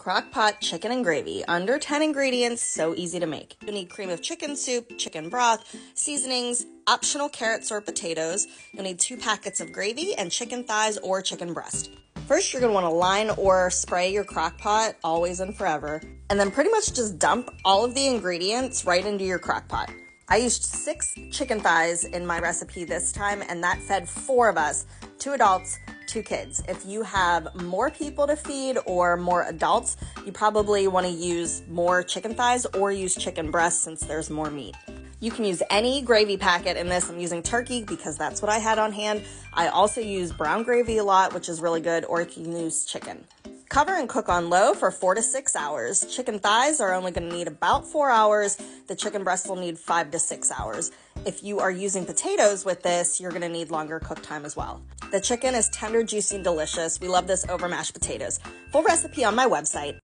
Crock pot chicken and gravy. Under 10 ingredients, so easy to make. You'll need cream of chicken soup, chicken broth, seasonings, optional carrots or potatoes. You'll need two packets of gravy and chicken thighs or chicken breast. First, you're gonna wanna line or spray your crock pot, always and forever, and then pretty much just dump all of the ingredients right into your crock pot. I used six chicken thighs in my recipe this time, and that fed four of us, two adults, two kids. If you have more people to feed or more adults, you probably want to use more chicken thighs or use chicken breasts since there's more meat. You can use any gravy packet in this. I'm using turkey because that's what I had on hand. I also use brown gravy a lot, which is really good, or you can use chicken. Cover and cook on low for four to six hours. Chicken thighs are only going to need about four hours. The chicken breast will need five to six hours. If you are using potatoes with this, you're going to need longer cook time as well. The chicken is tender, juicy, and delicious. We love this over mashed potatoes. Full recipe on my website.